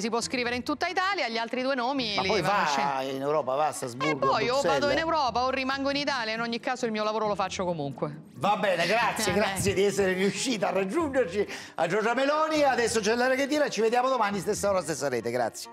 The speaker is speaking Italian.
si può scrivere in tutta Italia, gli altri due nomi Ma li poi va scegliere. in Europa, va a Strasburgo, E poi o vado in Europa o rimango in Italia, in ogni caso il mio lavoro lo faccio comunque. Va bene, grazie, Eh, grazie di essere riuscita a raggiungerci a Giorgia Meloni. Adesso c'è l'area che tira, ci vediamo domani, stessa ora, stessa rete, grazie.